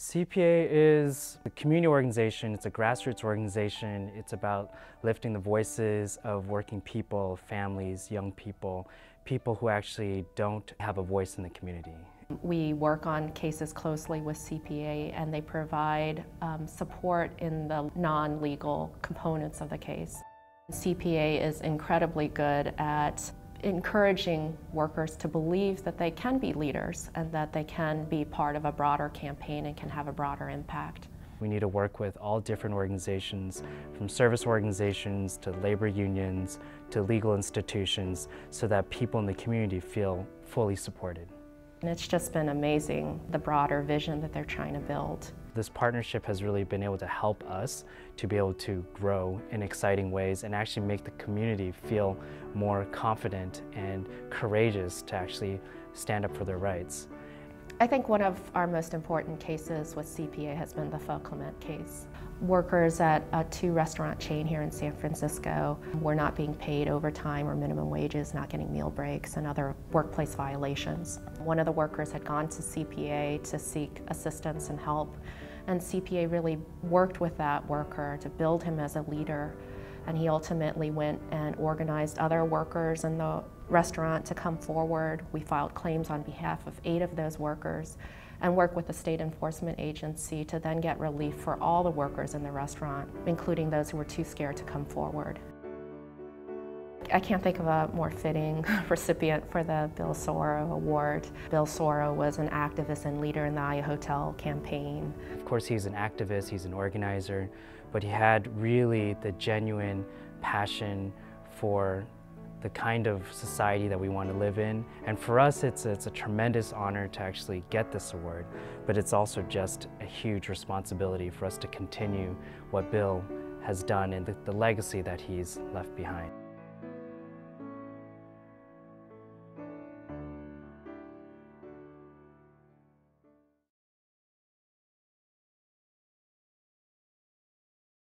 CPA is a community organization, it's a grassroots organization. It's about lifting the voices of working people, families, young people, people who actually don't have a voice in the community. We work on cases closely with CPA and they provide um, support in the non-legal components of the case. CPA is incredibly good at encouraging workers to believe that they can be leaders and that they can be part of a broader campaign and can have a broader impact. We need to work with all different organizations, from service organizations to labor unions to legal institutions, so that people in the community feel fully supported. And it's just been amazing, the broader vision that they're trying to build. This partnership has really been able to help us to be able to grow in exciting ways and actually make the community feel more confident and courageous to actually stand up for their rights. I think one of our most important cases with CPA has been the Pho Clement case. Workers at a two-restaurant chain here in San Francisco were not being paid overtime or minimum wages, not getting meal breaks, and other workplace violations. One of the workers had gone to CPA to seek assistance and help, and CPA really worked with that worker to build him as a leader and he ultimately went and organized other workers in the restaurant to come forward. We filed claims on behalf of eight of those workers and worked with the state enforcement agency to then get relief for all the workers in the restaurant, including those who were too scared to come forward. I can't think of a more fitting recipient for the Bill Sorro Award. Bill Sorro was an activist and leader in the I-Hotel campaign. Of course, he's an activist, he's an organizer, but he had really the genuine passion for the kind of society that we want to live in. And for us, it's, it's a tremendous honor to actually get this award, but it's also just a huge responsibility for us to continue what Bill has done and the, the legacy that he's left behind.